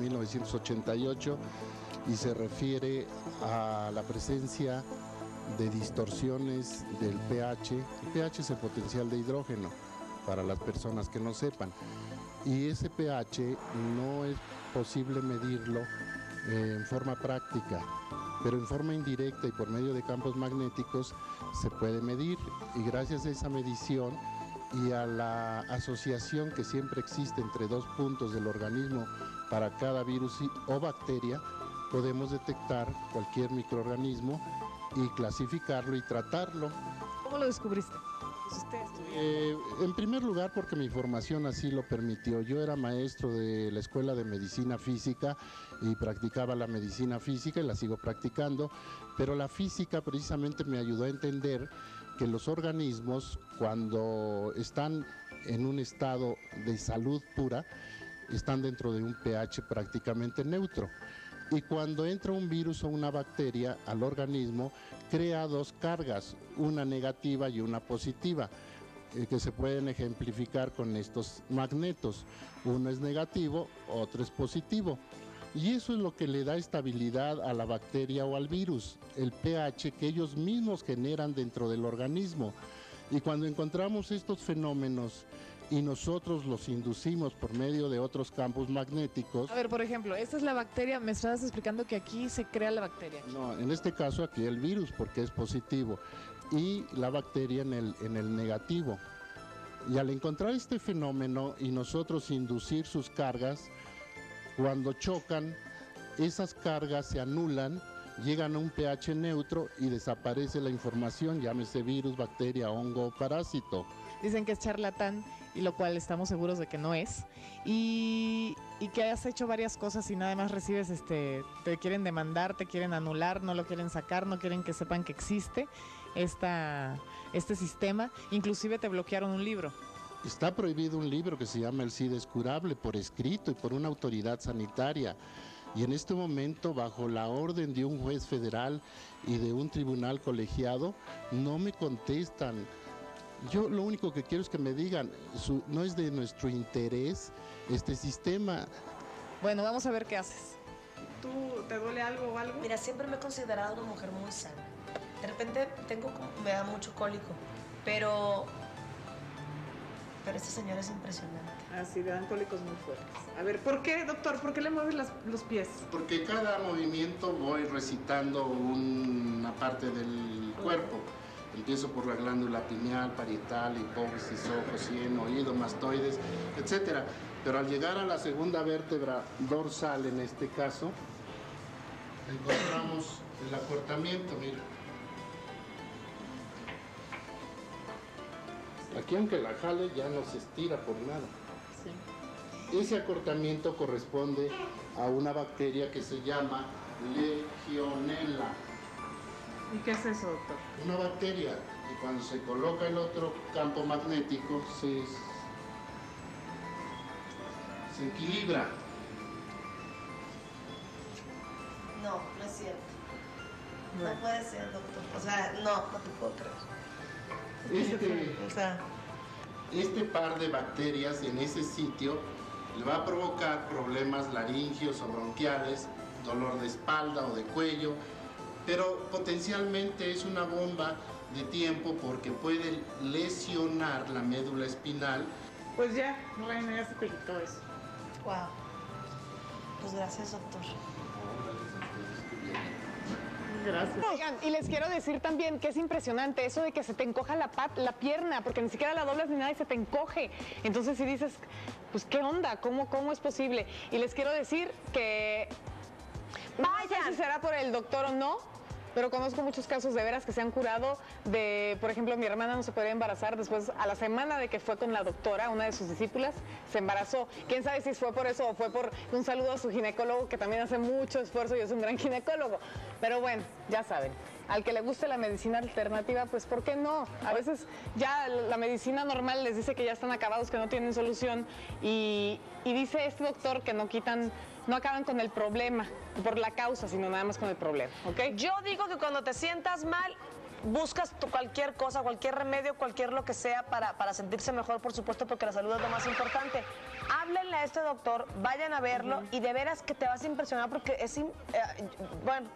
1988 y se refiere a la presencia de distorsiones del pH. El pH es el potencial de hidrógeno para las personas que no sepan. Y ese pH no es posible medirlo eh, en forma práctica, pero en forma indirecta y por medio de campos magnéticos se puede medir y gracias a esa medición y a la asociación que siempre existe entre dos puntos del organismo para cada virus o bacteria, podemos detectar cualquier microorganismo y clasificarlo y tratarlo. ¿Cómo lo descubriste? Pues eh, en primer lugar porque mi formación así lo permitió. Yo era maestro de la Escuela de Medicina Física y practicaba la medicina física y la sigo practicando, pero la física precisamente me ayudó a entender que los organismos cuando están en un estado de salud pura, están dentro de un pH prácticamente neutro. Y cuando entra un virus o una bacteria al organismo, crea dos cargas, una negativa y una positiva, eh, que se pueden ejemplificar con estos magnetos. Uno es negativo, otro es positivo. Y eso es lo que le da estabilidad a la bacteria o al virus, el pH que ellos mismos generan dentro del organismo. Y cuando encontramos estos fenómenos y nosotros los inducimos por medio de otros campos magnéticos. A ver, por ejemplo, esta es la bacteria, me estabas explicando que aquí se crea la bacteria. No, en este caso aquí el virus porque es positivo y la bacteria en el, en el negativo. Y al encontrar este fenómeno y nosotros inducir sus cargas, cuando chocan, esas cargas se anulan, llegan a un pH neutro y desaparece la información, llámese virus, bacteria, hongo parásito. Dicen que es charlatán y lo cual estamos seguros de que no es. Y, que has hecho varias cosas y nada más recibes, este, te quieren demandar, te quieren anular, no lo quieren sacar, no quieren que sepan que existe esta, este sistema. Inclusive te bloquearon un libro. Está prohibido un libro que se llama El SIDA es curable por escrito y por una autoridad sanitaria. Y en este momento, bajo la orden de un juez federal y de un tribunal colegiado, no me contestan. Yo lo único que quiero es que me digan, no es de nuestro interés este sistema. Bueno, vamos a ver qué haces. ¿Tú te duele algo o algo? Mira, siempre me he considerado una mujer muy sana. De repente tengo, me da mucho cólico, pero pero este señor es impresionante. Ah, sí, le dan cólicos muy fuertes. A ver, ¿por qué, doctor? ¿Por qué le mueves los pies? Porque cada movimiento voy recitando una parte del cuerpo. Empiezo por la glándula pineal, parietal, hipófisis, ojos, sien, oído, mastoides, etc. Pero al llegar a la segunda vértebra dorsal, en este caso, encontramos el acortamiento, mira. Aquí aunque la jale ya no se estira por nada. Ese acortamiento corresponde a una bacteria que se llama Legionella. ¿Y qué es eso, doctor? Una bacteria y cuando se coloca el otro campo magnético se, se equilibra. No, no es cierto. No puede ser, doctor. O sea, no, no te puedo creer. Este, este par de bacterias en ese sitio le va a provocar problemas laringios o bronquiales, dolor de espalda o de cuello, pero potencialmente es una bomba de tiempo porque puede lesionar la médula espinal. Pues ya, Reina, ya se te quitó eso. Wow. Pues gracias, doctor. Gracias. Oigan, y les quiero decir también que es impresionante eso de que se te encoja la, pat, la pierna, porque ni siquiera la doblas ni nada y se te encoge. Entonces si dices, pues qué onda, ¿cómo, cómo es posible? Y les quiero decir que no sé si será por el doctor o no, pero conozco muchos casos de veras que se han curado de, por ejemplo, mi hermana no se podía embarazar después, a la semana de que fue con la doctora, una de sus discípulas, se embarazó. Quién sabe si fue por eso o fue por un saludo a su ginecólogo, que también hace mucho esfuerzo y es un gran ginecólogo. Pero bueno, ya saben al que le guste la medicina alternativa, pues ¿por qué no? A veces ya la medicina normal les dice que ya están acabados, que no tienen solución y, y dice este doctor que no quitan no acaban con el problema por la causa, sino nada más con el problema, ¿ok? Yo digo que cuando te sientas mal, buscas tu- cualquier cosa, cualquier remedio, cualquier lo que sea para, para sentirse mejor, por supuesto, porque la salud es lo más importante. Háblenle a este doctor, vayan a verlo y de veras que te vas a impresionar porque es, eh, bueno,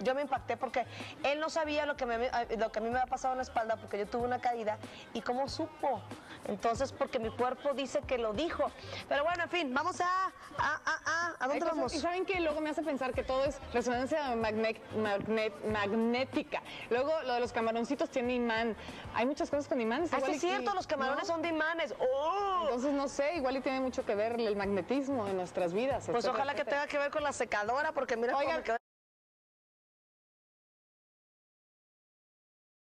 yo me impacté porque él no sabía lo que, me, eh, lo que a mí me había pasado en la espalda porque yo tuve una caída y cómo supo. Entonces, porque mi cuerpo dice que lo dijo. Pero bueno, en fin, vamos a... ¿A, a, a, ¿a Hay dónde vamos? Y saben que luego me hace pensar que todo es resonancia magnética. Luego lo de los camaroncitos tiene imán. Hay muchas cosas con imanes. Ah, sí es cierto, los camarones ¿no? son de imanes. ¡Oh! Entonces no sé, igual y tiene mucho que ver el magnetismo en nuestras vidas. Pues etcétera, ojalá que tenga que ver con la secadora, porque mira cómo Oigan, me quedó